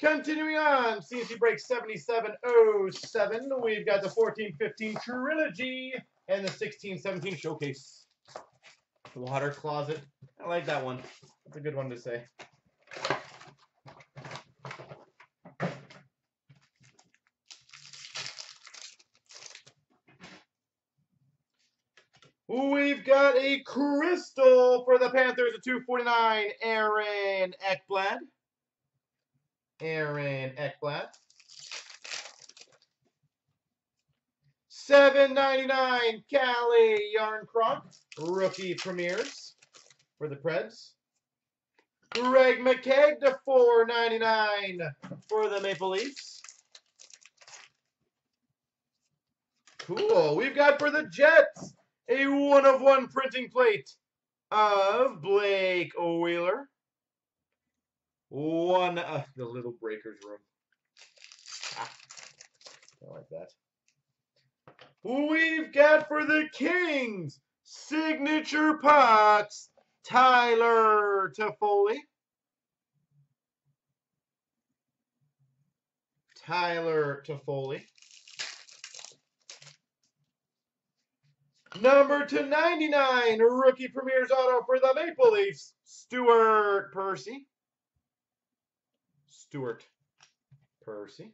Continuing on, CNC break 7707. We've got the 1415 Trilogy and the 1617 Showcase. Water Closet. I like that one. That's a good one to say. We've got a crystal for the Panthers at 249, Aaron Ekblad. Aaron Ekblad. 799 Calle Jarnkrok, rookie premieres for the Preds. Greg McKegg to 499 for the Maple Leafs. Cool. We've got for the Jets a one of one printing plate of Blake Wheeler. One of the little breakers room. Ah, I like that. We've got for the Kings signature pots Tyler Toffoli. Tyler Toffoli. Number to 99, rookie premieres auto for the Maple Leafs, Stuart Percy. Stuart Percy.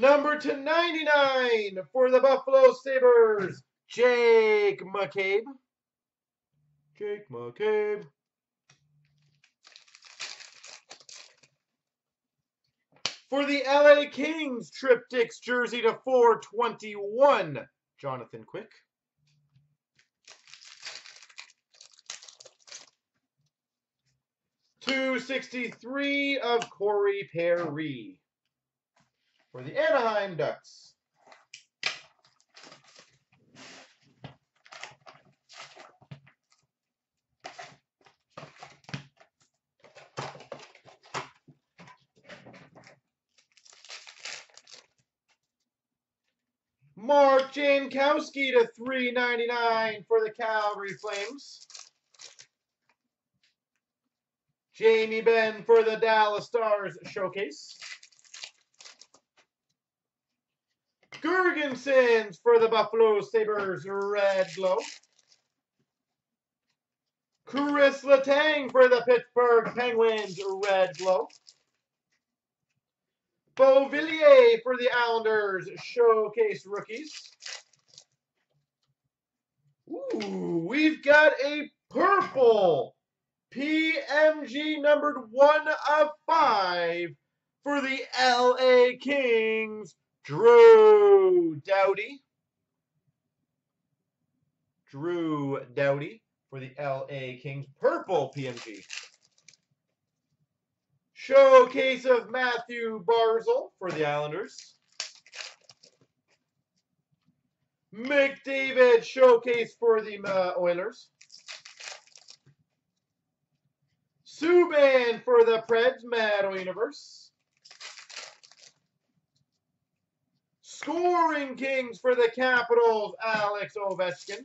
Number to 99 for the Buffalo Sabres, Jake McCabe. Jake McCabe. For the LA Kings, Triptychs jersey to 421, Jonathan Quick. Two sixty three of Corey Perry for the Anaheim Ducks. Mark Jankowski to 399 for the Calgary Flames. Jamie Benn for the Dallas Stars Showcase. Girgensons for the Buffalo Sabres Red Glow. Chris Letang for the Pittsburgh Penguins Red Glow. Beauvillier for the Islanders Showcase Rookies. Ooh, we've got a purple PMG numbered 1 of 5 for the LA Kings, Drew Doughty. Drew Doughty for the LA Kings, purple PMG. Showcase of Mathew Barzal for the Islanders. McDavid showcase for the uh, Oilers. Subban for the Preds, Metal Universe. Scoring Kings for the Capitals, Alex Ovechkin.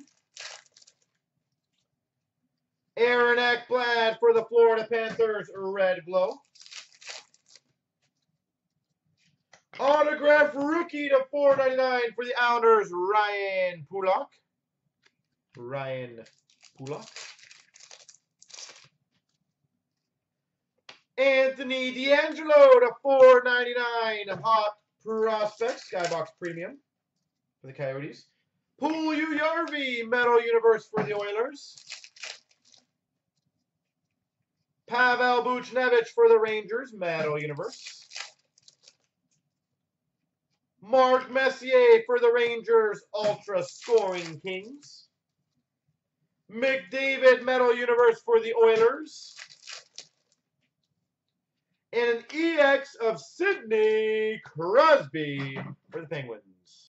Aaron Ekblad for the Florida Panthers, Red Glow. Autograph rookie to 4.99 for the Islanders, Ryan Pulock. Ryan Pulock. Anthony DeAngelo to 4.99 hot prospect skybox premium for the Coyotes. Puljujarvi Metal Universe for the Oilers. Pavel Buchnevich for the Rangers Metal Universe. Mark Messier for the Rangers, Ultra Scoring Kings. McDavid Metal Universe for the Oilers. And an EX of Sidney Crosby for the Penguins.